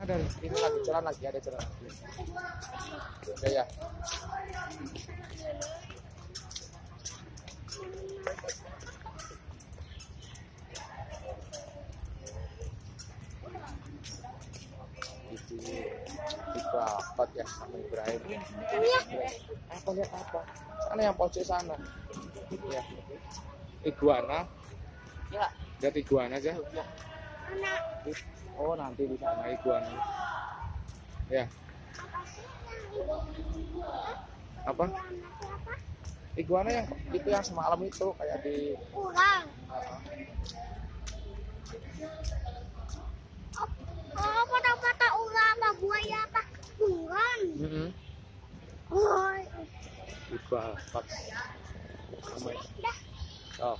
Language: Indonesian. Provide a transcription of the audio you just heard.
ada ini lagi jalan lagi ada jalan lagi. Ya. Ya itu dibabat ya sama Ibrahim. Apa lihat apa? Sana yang pojok sana. Ya iguana. Ya. lihat iguana aja. Anak. Oh nanti di sana iguana ya. Apa? Iguana yang itu yang semalam itu kayak di Kurang. uh, Oh, kata-kata ular apa buaya apa? Bukan. mm Oh, dibabat sama dah. oh